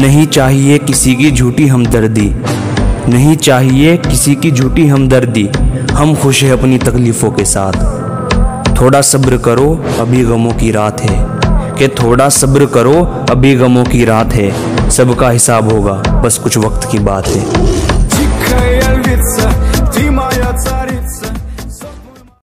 नहीं चाहिए किसी की झूठी हमदर्दी। नहीं चाहिए किसी की झूठी हमदर्दी। हम खुश हैं अपनी तकलीफ़ों के साथ। थोड़ा सब्र करो, अभी गमों की रात है। कि थोड़ा सब्र करो, अभी गमों की रात है। सबका हिसाब होगा, बस कुछ वक्त की बात है।